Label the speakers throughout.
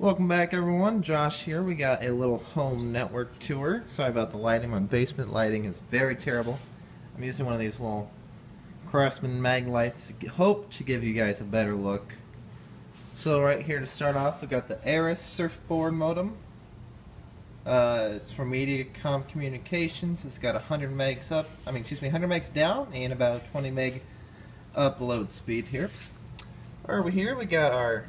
Speaker 1: Welcome back, everyone. Josh here. We got a little home network tour. Sorry about the lighting. My basement lighting is very terrible. I'm using one of these little Craftsman mag lights. to Hope to give you guys a better look. So right here to start off, we got the Arris surfboard modem. Uh, it's from Mediacom Communications. It's got 100 megs up. I mean, excuse me, 100 megs down and about 20 meg upload speed here. Over here, we got our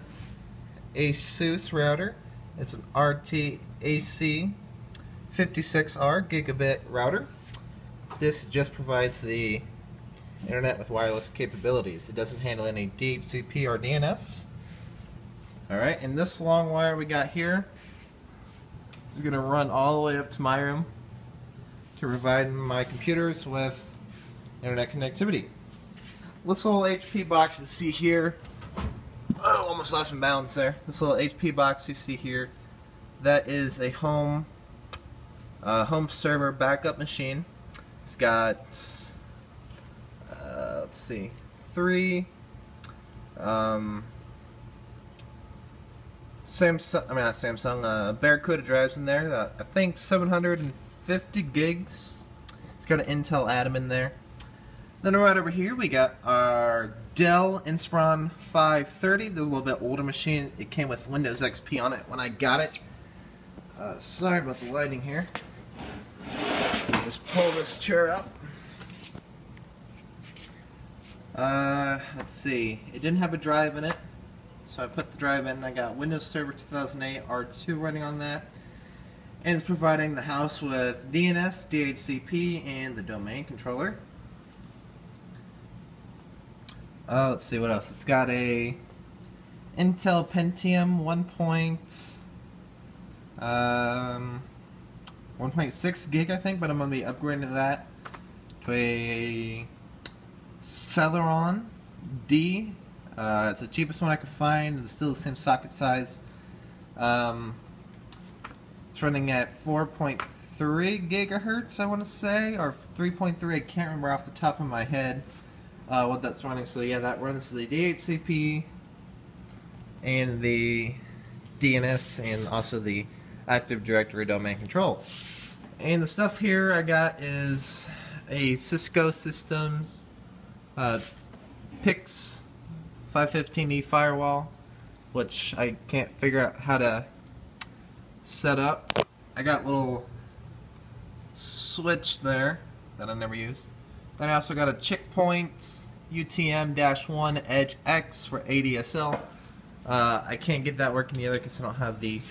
Speaker 1: ASUS router. It's an RTAC 56R gigabit router. This just provides the internet with wireless capabilities. It doesn't handle any DHCP or DNS. Alright, and this long wire we got here is going to run all the way up to my room to provide my computers with internet connectivity. This little HP box you see here Oh, almost lost my balance there. This little HP box you see here, that is a home uh, home server backup machine. It's got uh, let's see, three um, Samsung. I mean not Samsung. Uh, Barracuda drives in there. Uh, I think 750 gigs. It's got an Intel Atom in there. Then right over here we got our Dell Inspiron 530, the little bit older machine. It came with Windows XP on it when I got it. Uh, sorry about the lighting here. Just pull this chair up. Uh, let's see. It didn't have a drive in it, so I put the drive in. I got Windows Server 2008 R2 running on that. And it's providing the house with DNS, DHCP, and the domain controller. Uh, let's see what else. It's got a Intel Pentium 1. Point, um, 1.6 gig, I think, but I'm gonna be upgrading that to a Celeron D. Uh, it's the cheapest one I could find. It's still the same socket size. Um, it's running at 4.3 gigahertz, I want to say, or 3.3. I can't remember off the top of my head uh, what that's running. So yeah, that runs the DHCP and the DNS and also the Active Directory domain control. And the stuff here I got is a Cisco Systems uh, PIX 515E firewall, which I can't figure out how to set up. I got little switch there that I never used. Then I also got a Check Point UTM-1 Edge X for ADSL. Uh, I can't get that working either because I don't have the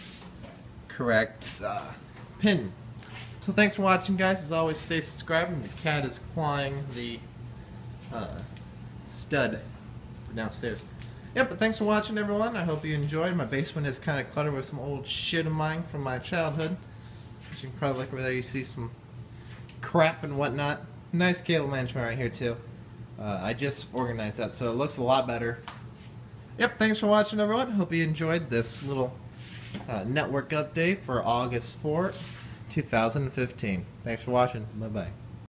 Speaker 1: correct uh, pin. So thanks for watching guys. As always, stay subscribed. The cat is clawing the uh, stud downstairs. Yep, but thanks for watching everyone. I hope you enjoyed. My basement is kind of cluttered with some old shit of mine from my childhood. You can probably look over there, you see some crap and whatnot. Nice cable management right here too. Uh, I just organized that so it looks a lot better. Yep, thanks for watching everyone. Hope you enjoyed this little uh, network update for August 4th, 2015. Thanks for watching. Bye-bye.